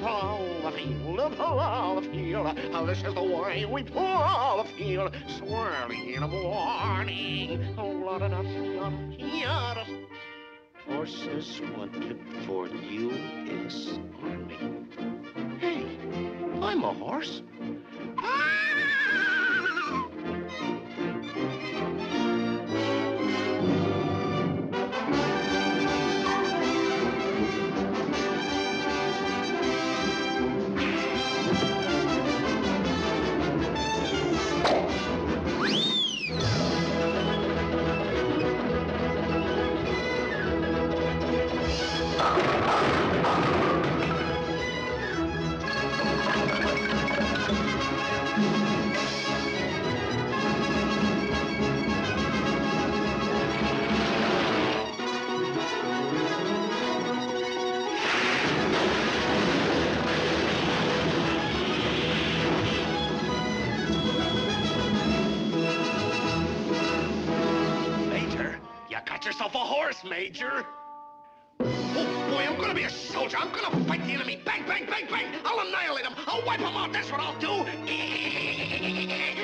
field, pull the field. This is the way we pull the field. Early in the morning. Oh, Lord, enough, yada, Horses wanted for U.S. Army. Hey, I'm a horse. Got yourself a horse, Major. Oh, boy, I'm gonna be a soldier. I'm gonna fight the enemy. Bang, bang, bang, bang. I'll annihilate him. I'll wipe him out. That's what I'll do.